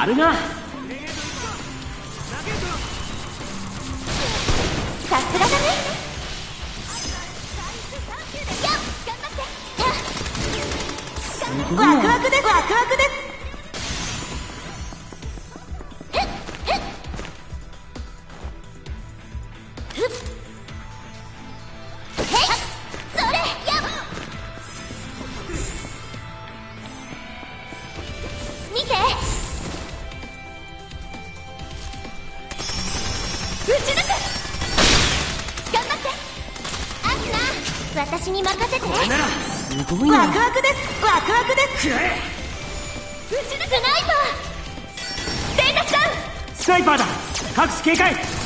あれな。ごいな。ワクワクです。ワクワクです。スナイパー。ステータスダウン。スナイパーだ。各種警戒。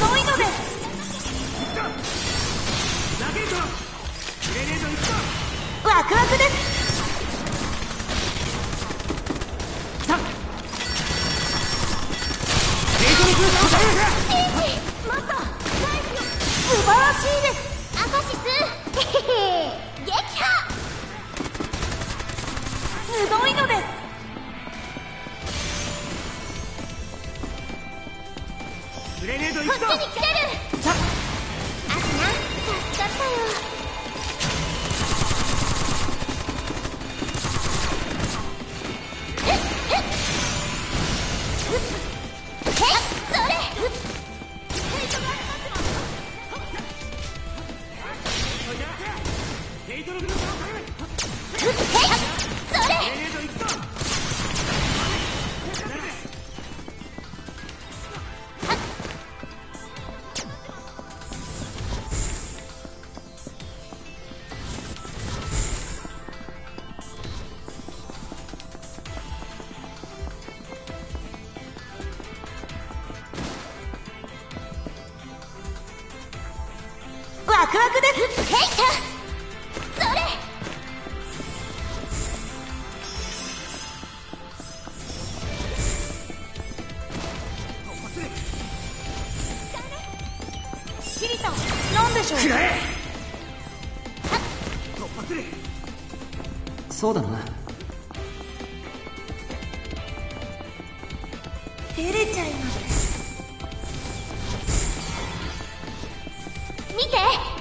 ごいのでワクワクです。見て。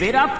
give it up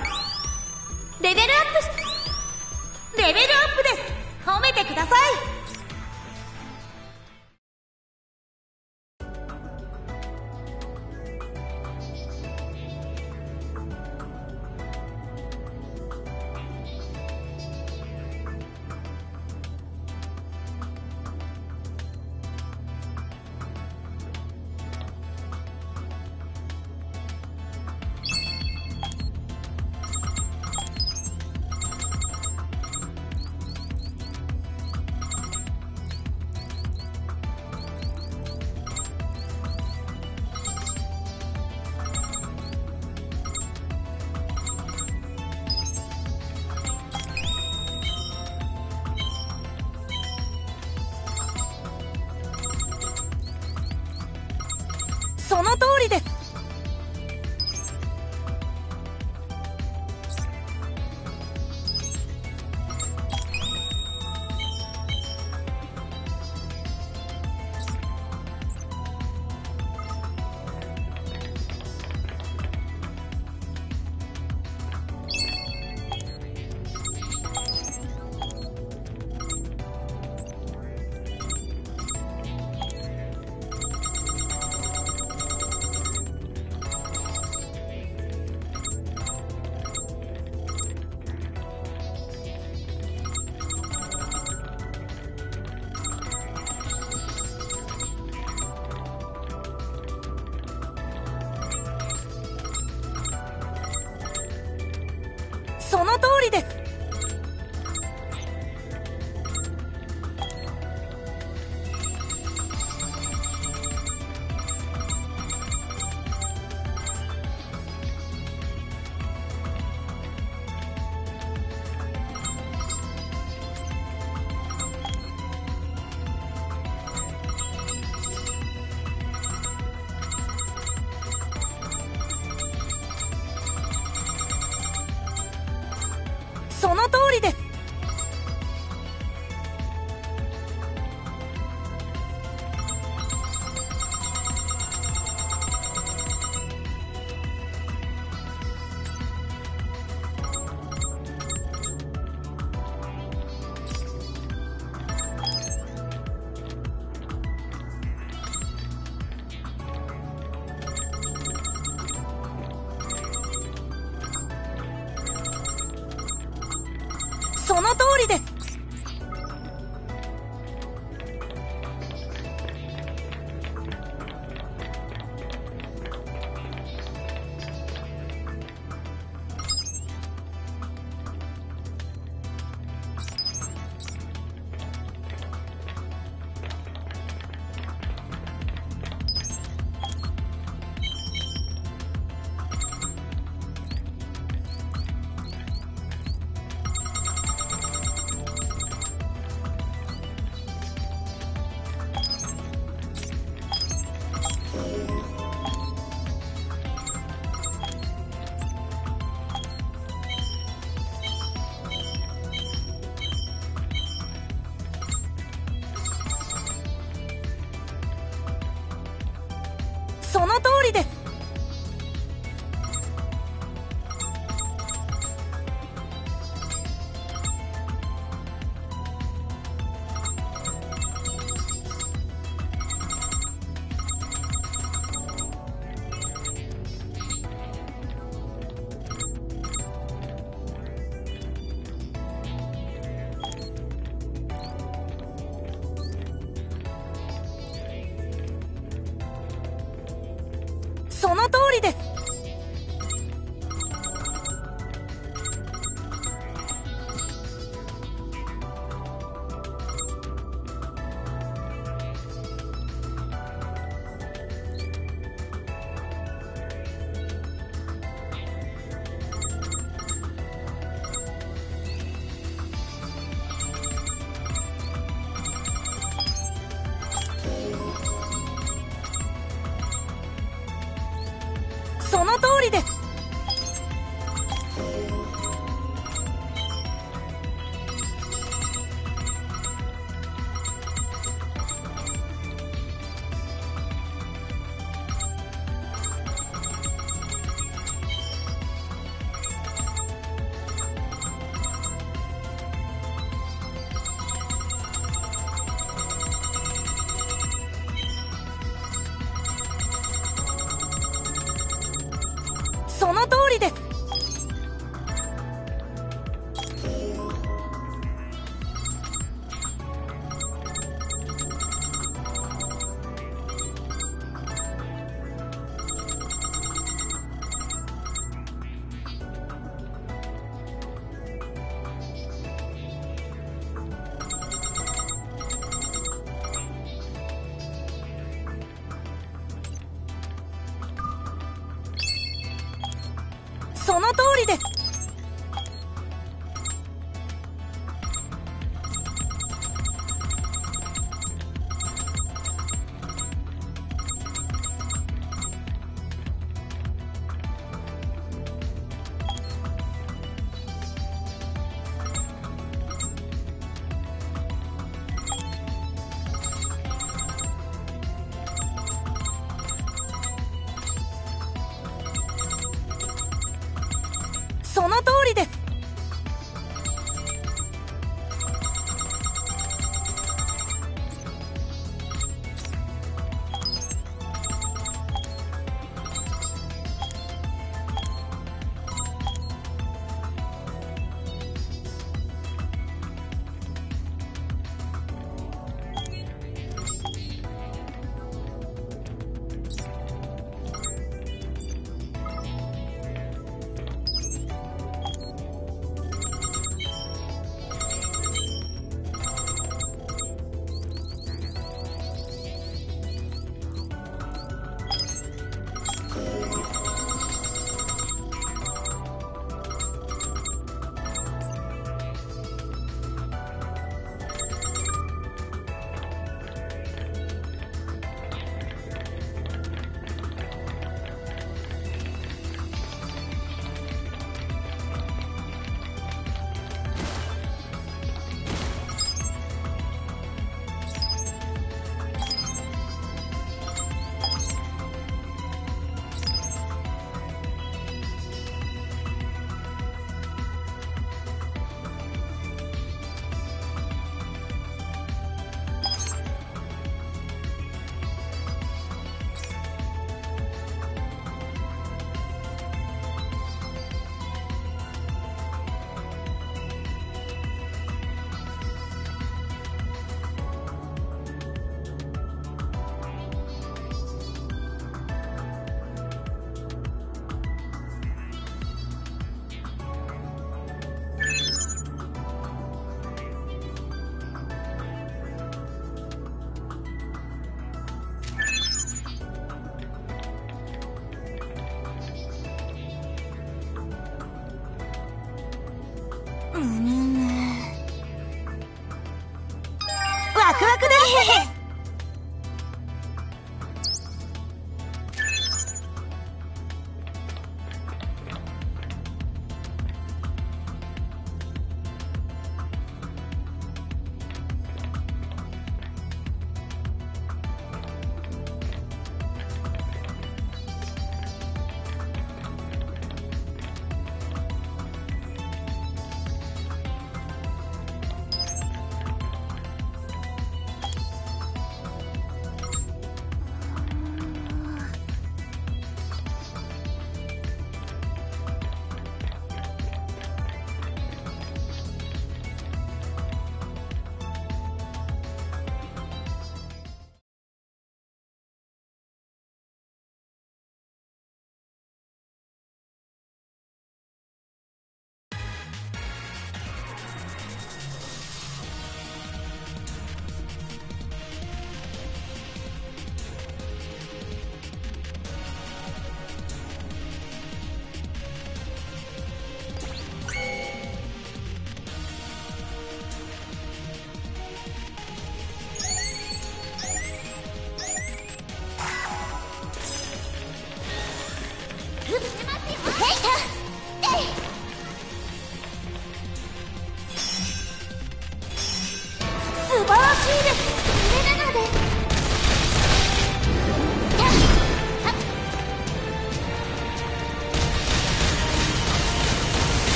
の通りです。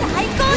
最高！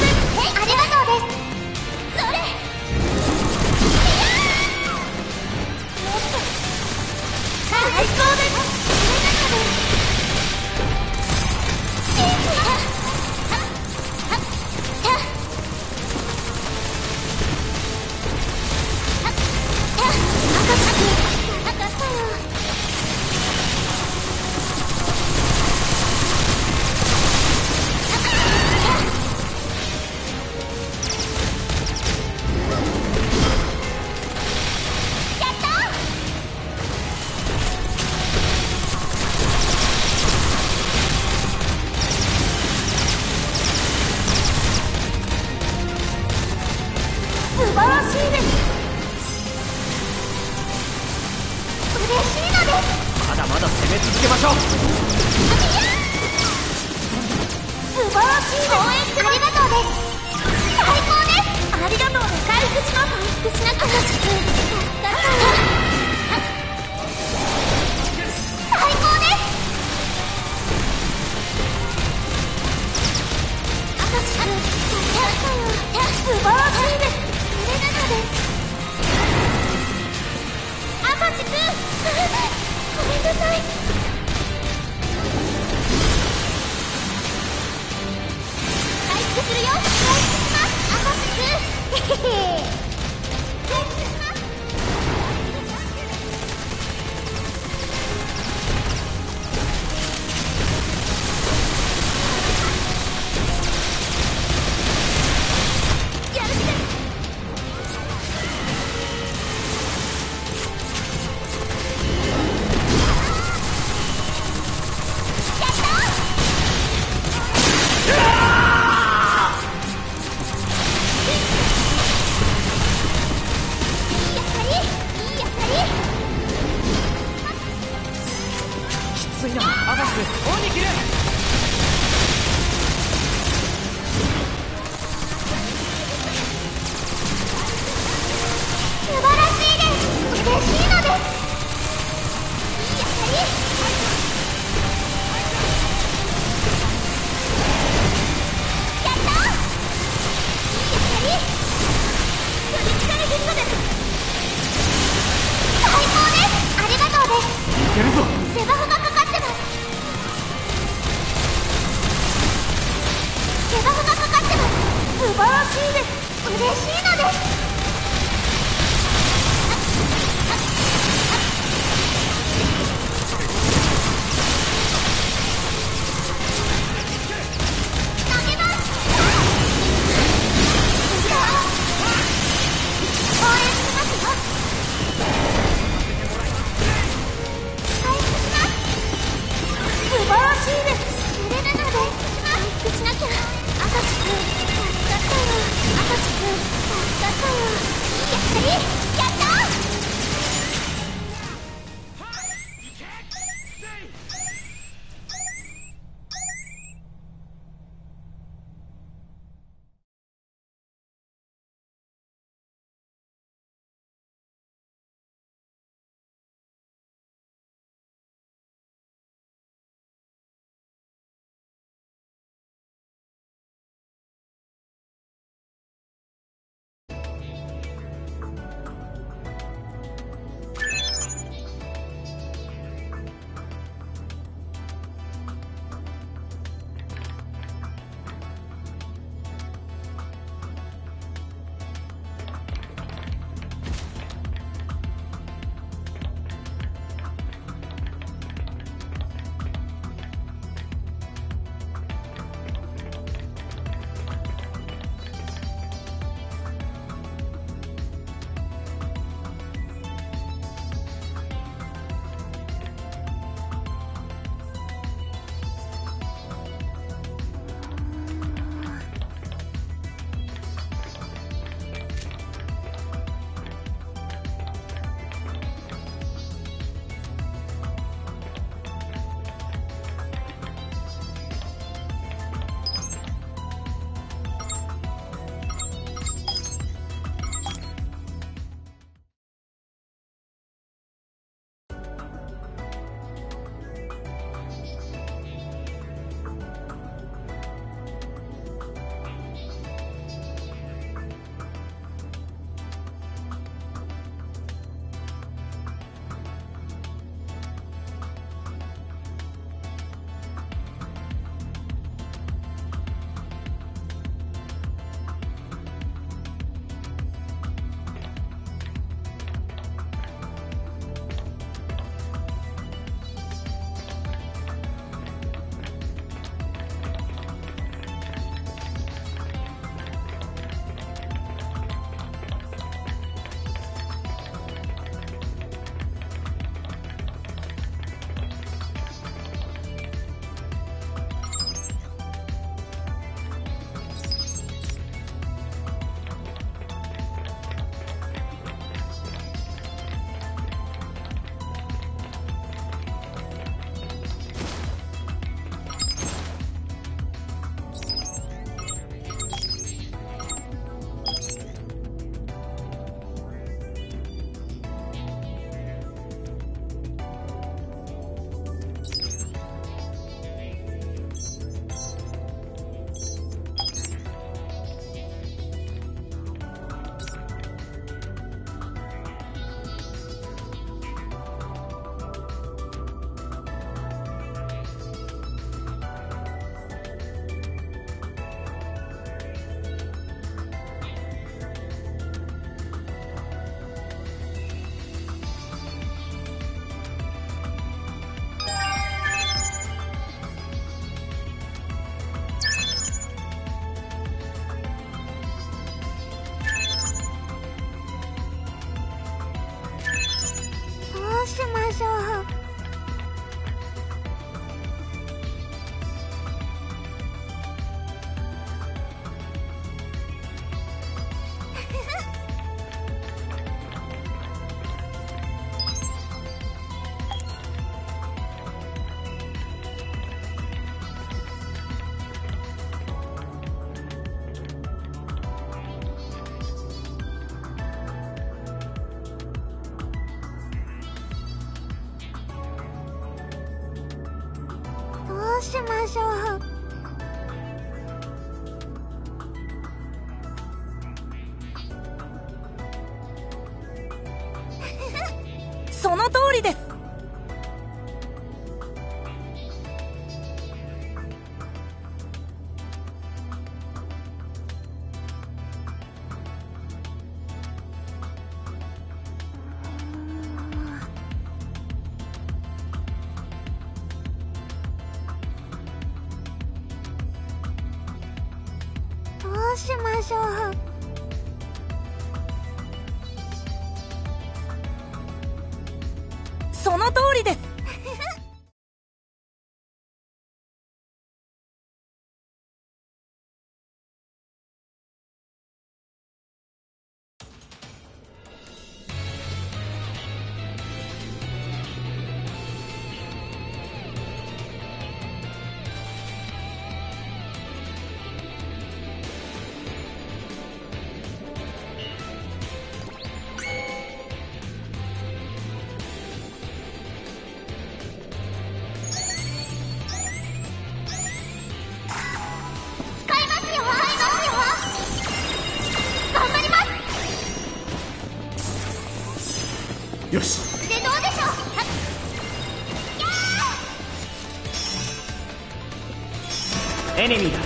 エネミーだ。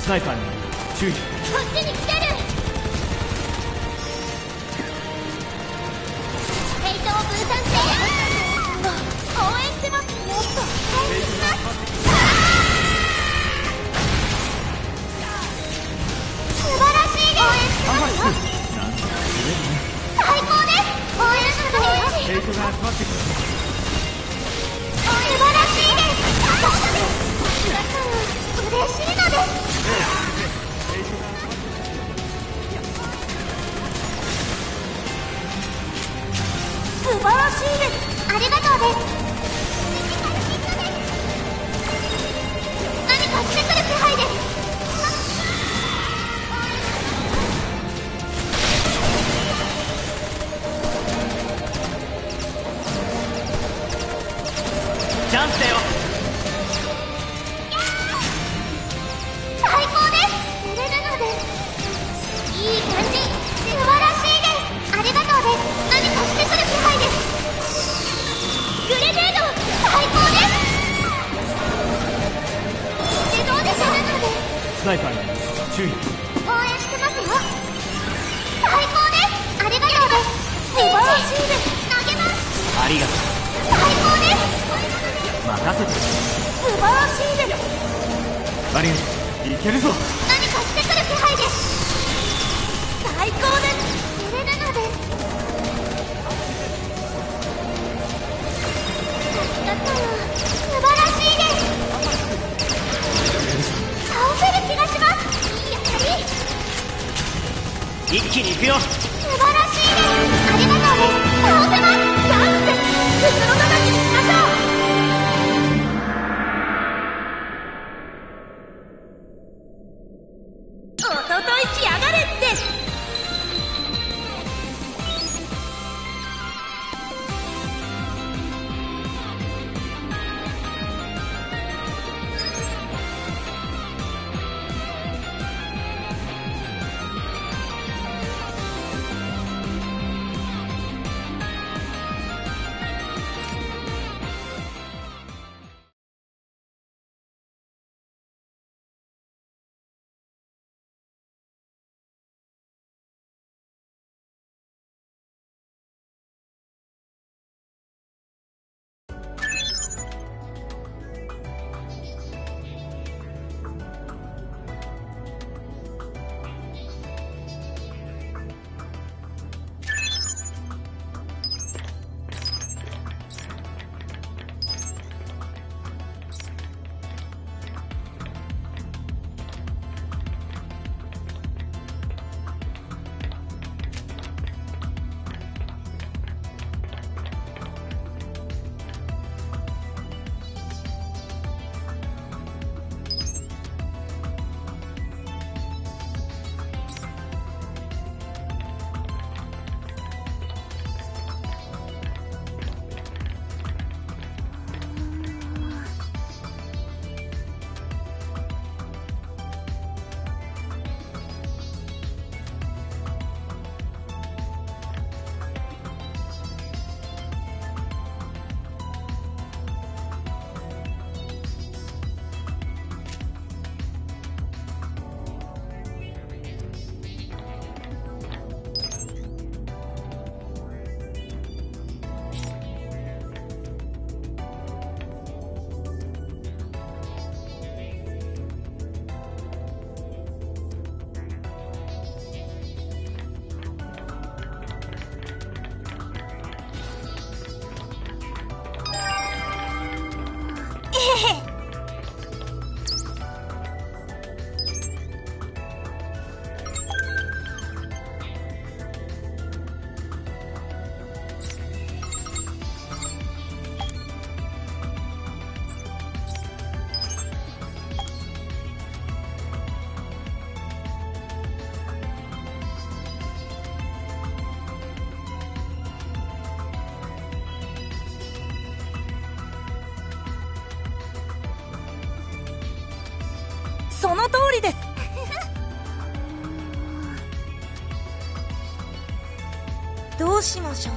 スナイパーに。注意。こっちに来てる。ヘイトを分散して応援します。もっと応援します。素晴らしいです。応援す最高です応援すヘイトる。Oh, 駅に行。しましょう。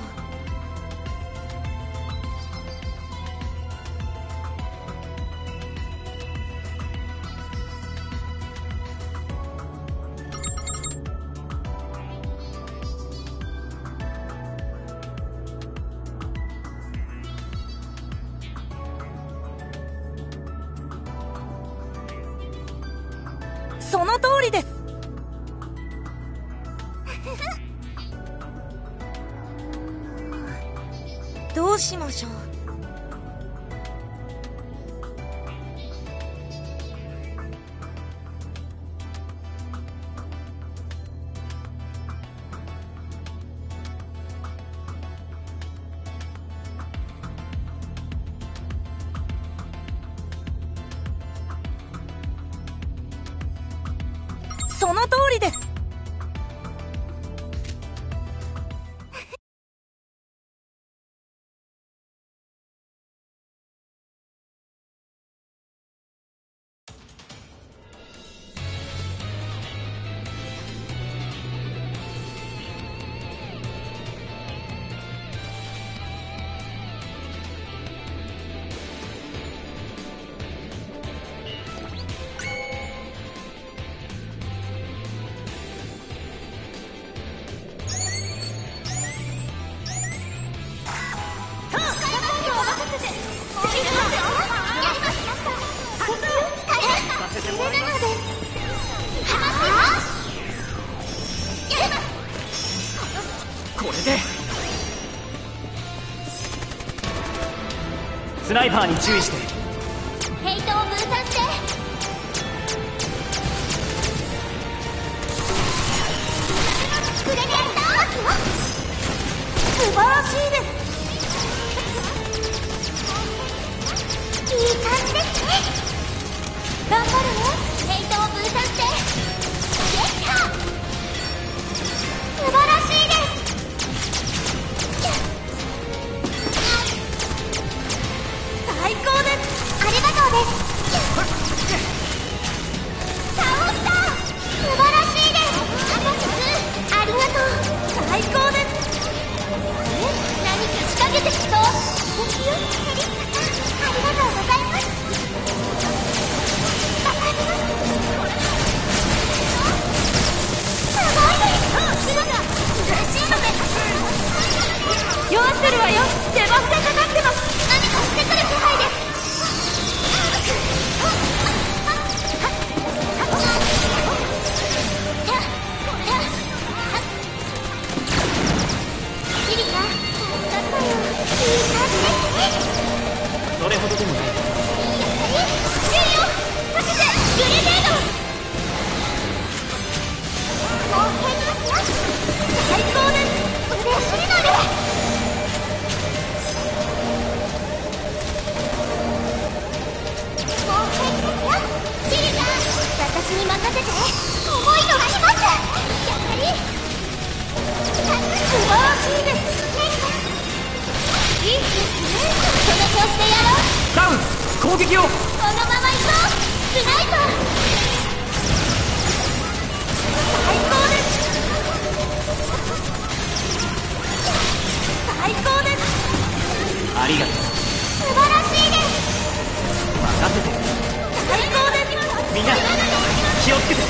その通りです。うしましょう。ナイパーに注意して。気をつけて。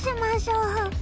しましょう。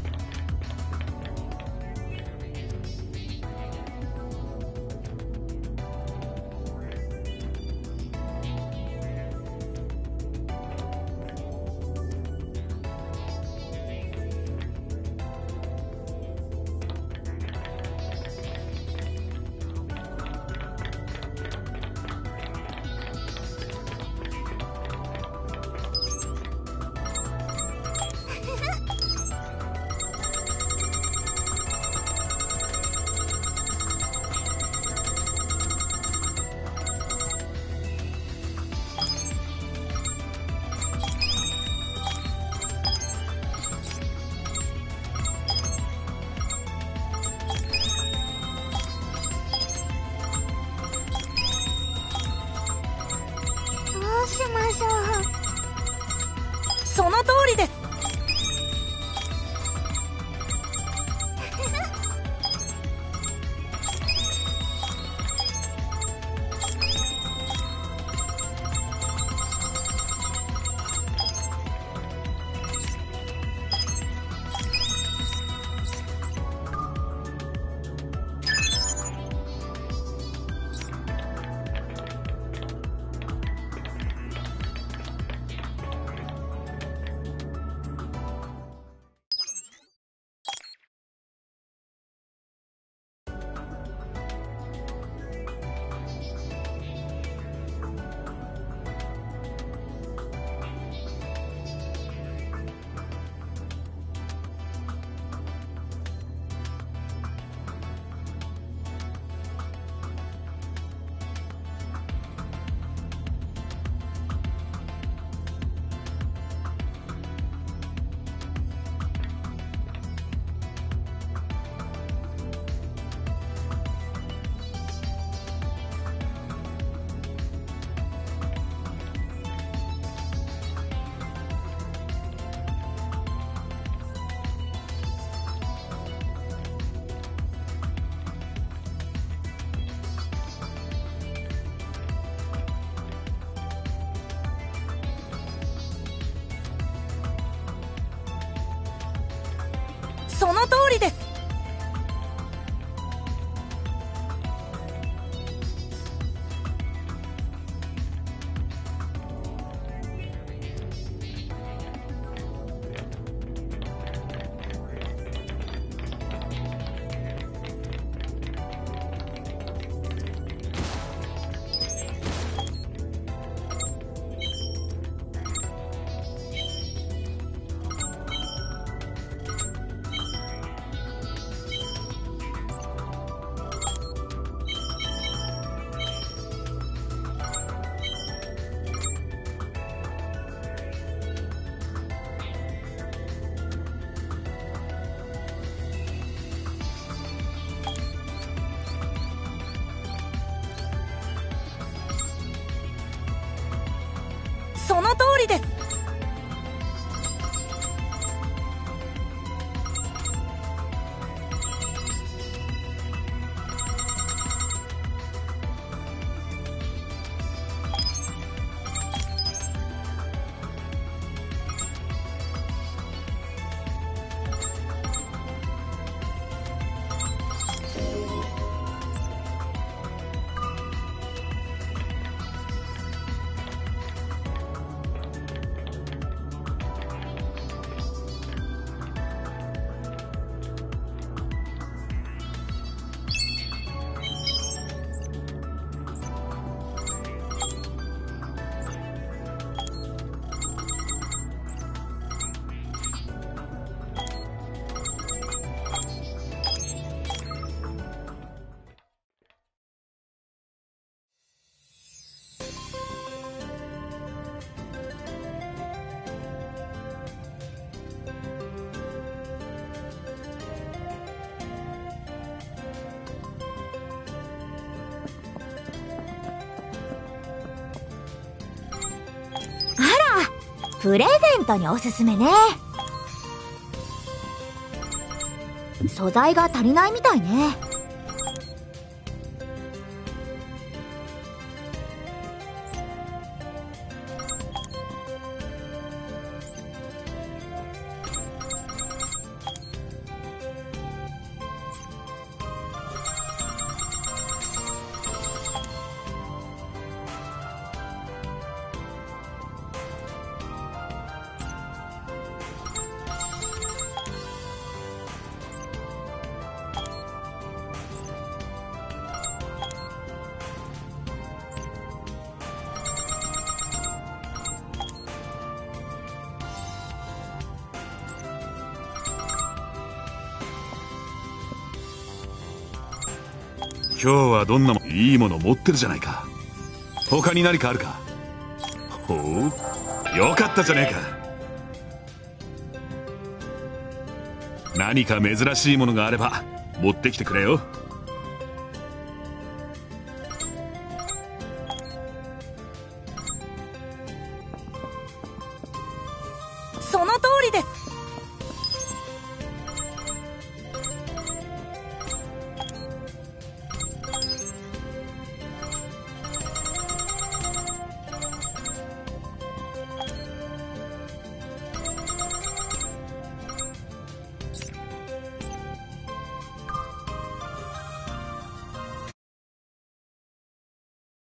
プレゼントにおすすめね。素材が足りないみたいね。どんなもいいもの持ってるじゃないか。他に何かあるか？ほうよかったじゃねえか。何か珍しいものがあれば持ってきてくれよ。